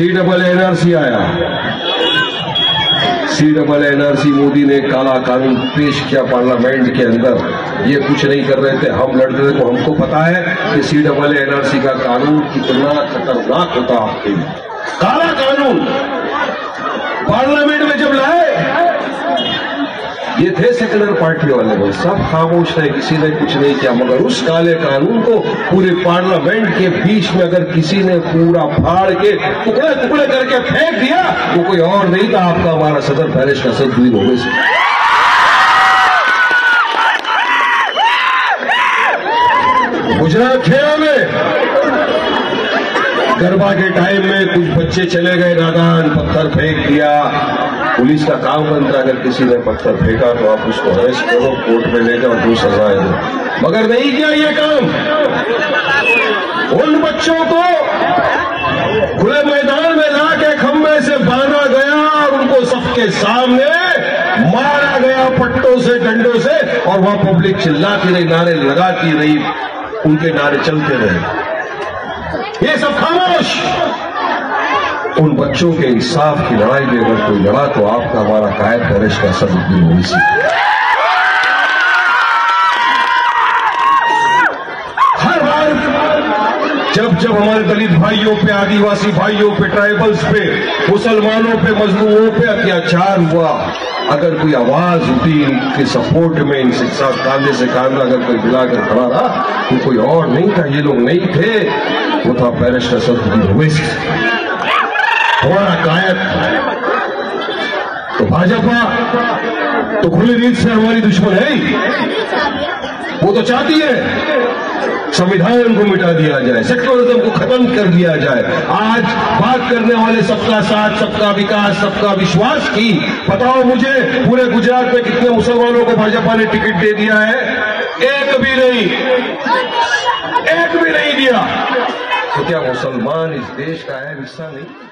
C double NRC आया। C double NRC Modi ने काला कानून पेश किया पार्लियामेंट के अंदर। ये कुछ नहीं कर रहे थे। हम लड़ रहे थे तो हमको पता है कि सी डबल एनआरसी का कानून कितना खतरनाक होता आपके लिए काला कानून, पार्लियामेंट ये थे सेकुलर पार्टी वाले लोग सब खामोश थे किसी ने कुछ नहीं किया, मगर उस काले कानून को पूरे पार्लियामेंट के बीच में अगर किसी ने पूरा फाड़ के टुकड़े टुकड़े करके फेंक दिया, वो कोई और नहीं था, आपका हमारा सदर पैरिस का सदुद्दीन ओवैसी गुजरात खेड़ा में गरबा के टाइम में कुछ बच्चे चले गए, नादान, पत्थर फेंक दिया। पुलिस का काम बनता है, अगर किसी ने पत्थर फेंका तो आप उसको अरेस्ट करो, कोर्ट में ले जाओ, दो सजाएँ दो। मगर नहीं किया ये काम। उन बच्चों को खुले मैदान में ला के खंभे से बांधा गया और उनको सबके सामने मारा गया पट्टों से, डंडों से, और वहाँ पब्लिक चिल्लाती रही, नारे लगाती रही, उनके नारे चलते रहे। ये सब उन बच्चों के इंसाफ की लड़ाई में अगर कोई लड़ा तो आपका हमारा कायद पैरिश का सदुद्दीन ओवैसी हर बार, जब जब हमारे दलित भाइयों पे, आदिवासी भाइयों पे, ट्राइबल्स पे, मुसलमानों पे, मजलूमों पे अत्याचार हुआ, अगर कोई आवाज़ उठी इनके सपोर्ट में, इनसे साथ कांधे से कांधा अगर कोई मिलाकर खड़ा रहा तो कोई और नहीं था, ये लोग नहीं थे, वो था पैरिस का सदुद्दीन ओवैसी हमारा कायद। तो भाजपा तो खुली रीत से हमारी दुश्मन है ही। वो तो चाहती है संविधान को मिटा दिया जाए सेक्युलरिज्म को खत्म कर दिया जाए। आज बात करने वाले सबका साथ, सबका विकास, सबका विश्वास की बताओ मुझे, पूरे गुजरात में कितने मुसलमानों को भाजपा ने टिकट दे दिया है? एक भी नहीं। एक भी नहीं दिया। तो क्या मुसलमान इस देश का अहम हिस्सा नहीं?